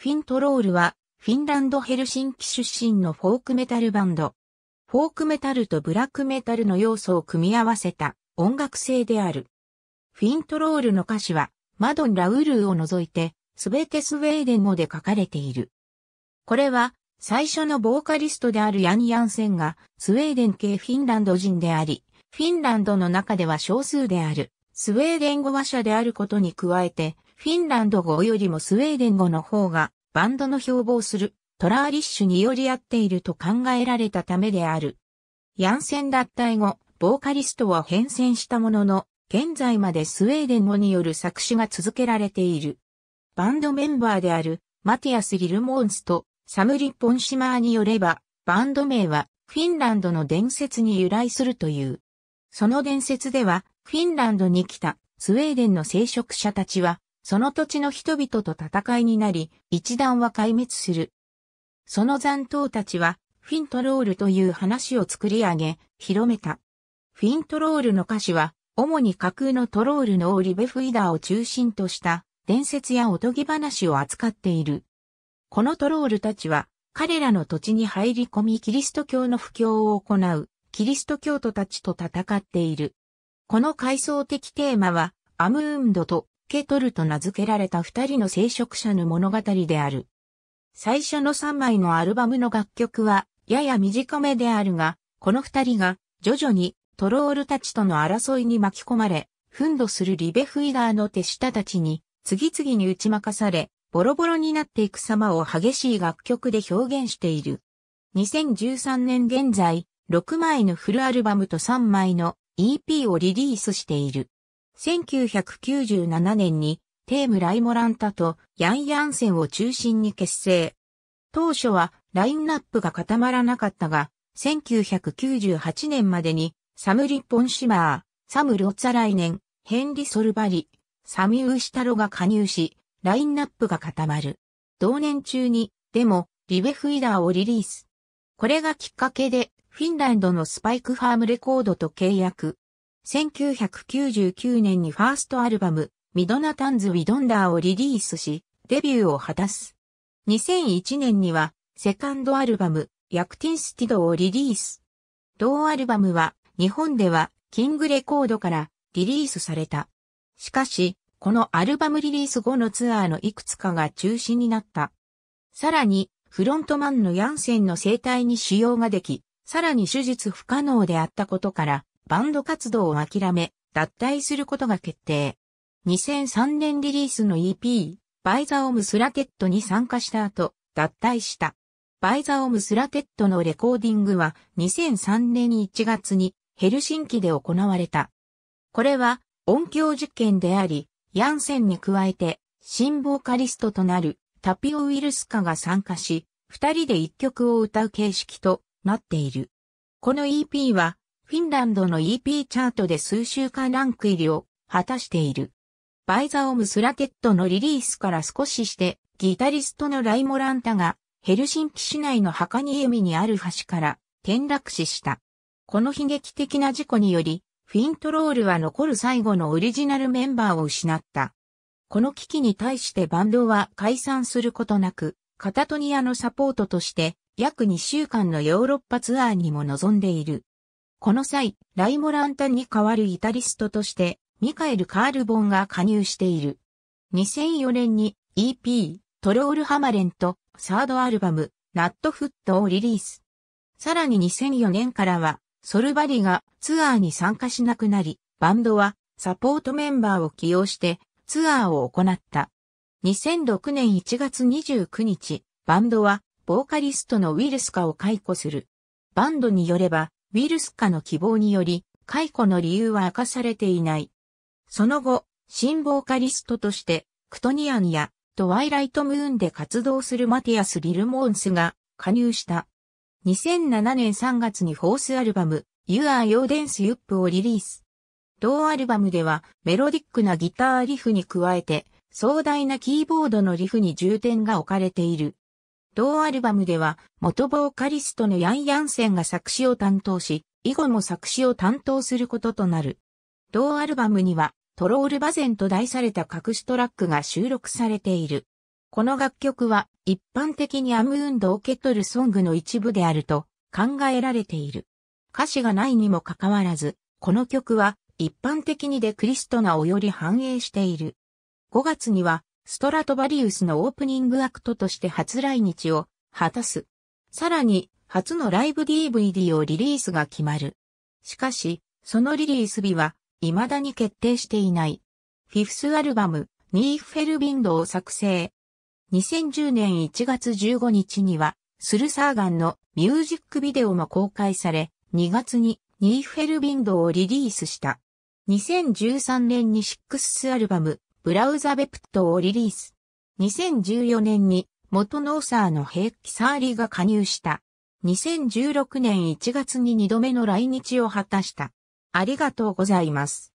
フィントロールは、フィンランドヘルシンキ出身のフォークメタルバンド。フォークメタルとブラックメタルの要素を組み合わせた音楽性である。フィントロールの歌詞は、マドン・ラウルーを除いて、すべてスウェーデン語で書かれている。これは、最初のボーカリストであるヤン・ヤンセンが、スウェーデン系フィンランド人であり、フィンランドの中では少数である、スウェーデン語話者であることに加えて、フィンランド語よりもスウェーデン語の方が、バンドの標榜する、 trollish により合っていると考えられたためである。ヤンセン脱退後、ボーカリストは変遷したものの、現在までスウェーデン語による作詞が続けられている。バンドメンバーであるマティアス・リルモーンスとサムリ・ポンシマーによれば、バンド名はフィンランドの伝説に由来するという。その伝説では、フィンランドに来たスウェーデンの聖職者たちは、その土地の人々と戦いになり、一団は壊滅する。その残党たちは、フィントロールという話を作り上げ、広めた。フィントロールの歌詞は、主に架空のトロールのオリベフイダーを中心とした伝説やおとぎ話を扱っている。このトロールたちは、彼らの土地に入り込みキリスト教の布教を行う、キリスト教徒たちと戦っている。この階層的テーマは、アムーンドとケトルと名付けられた二人の聖職者の物語である。最初の三枚のアルバムの楽曲は、やや短めであるが、この二人が徐々にトロールたちとの争いに巻き込まれ、奮闘するリベフイガーの手下たちに次々に打ち負かされ、ボロボロになっていく様を激しい楽曲で表現している。2013年現在、6枚のフルアルバムと3枚の EP をリリースしている。1997年にテーム・ライモランタとヤン・ヤンセンを中心に結成。当初はラインナップが固まらなかったが、1998年までにサムリッ・ポンシマー、サム・ロッツァ来年、ヘンリ・ソルバリ、サミューシタロが加入し、ラインナップが固まる。同年中に、でも、リベフイダーをリリース。これがきっかけで、フィンランドのスパイクファームレコードと契約。1999年にファーストアルバム、ミドナタンズ・ウィドンダーをリリースし、デビューを果たす。2001年には、セカンドアルバム、ヤクティンスティドをリリース。同アルバムは、日本では、キングレコードからリリースされた。しかし、このアルバムリリース後のツアーのいくつかが中止になった。さらに、フロントマンのヤンセンの生態に腫瘍ができ、さらに手術不可能であったことから、バンド活動を諦め、脱退することが決定。2003年リリースの EP、 Visor om slutet に参加した後、脱退した。 Visor om slutet のレコーディングは2003年1月にヘルシンキで行われた。これは音響実験であり、ヤンセンに加えて、新ボーカリストとなるタピオ・ウィルスカが参加し、二人で一曲を歌う形式となっている。この EP は、フィンランドの EP チャートで数週間ランク入りを果たしている。 Visor om slutet のリリースから少しして、ギタリストのライモランタが、ヘルシンキ市内のハカニエミにある橋から転落死した。この悲劇的な事故により、フィントロールは残る最後のオリジナルメンバーを失った。この危機に対してバンドは解散することなく、カタトニアのサポートとして約2週間のヨーロッパツアーにも臨んでいる。この際、ライモランタに代わるギタリストとしてミカエル・カールボンが加入している。2004年に EP トロール・ハマレンとサードアルバムナットフットをリリース。さらに2004年からはソルバリがツアーに参加しなくなり、バンドはサポートメンバーを起用してツアーを行った。2006年1月29日、バンドはボーカリストのウィルスカを解雇する。バンドによれば、ウィルスカの希望により、解雇の理由は明かされていない。その後、新ボーカリストとして、クトニアンやトワイライトムーンで活動するマティアス・リルモーンスが加入した。2007年3月にフォースアルバム、You Are Your Dance Yup をリリース。同アルバムではメロディックなギターリフに加えて壮大なキーボードのリフに重点が置かれている。同アルバムでは元ボーカリストのヤン・ヤンセンが作詞を担当し、以後も作詞を担当することとなる。同アルバムにはトロールバゼンと題された隠しトラックが収録されている。この楽曲は一般的にアムーンド・オケトルソングの一部であると考えられている。歌詞がないにもかかわらず、この曲は一般的にでクリストナをより反映している。5月にはストラトバリウスのオープニングアクトとして初来日を果たす。さらに初のライブ DVD をリリースが決まる。しかし、そのリリース日は未だに決定していない。フィフスアルバム、ニーフェルビンドを作成。2010年1月15日には、スルサーガンのミュージックビデオも公開され、2月にニーフェルビンドをリリースした。2013年にシックスアルバム、ブラウザベプトをリリース。2014年に元ノーサーのヘッキサーリーが加入した。2016年1月に2度目の来日を果たした。ありがとうございます。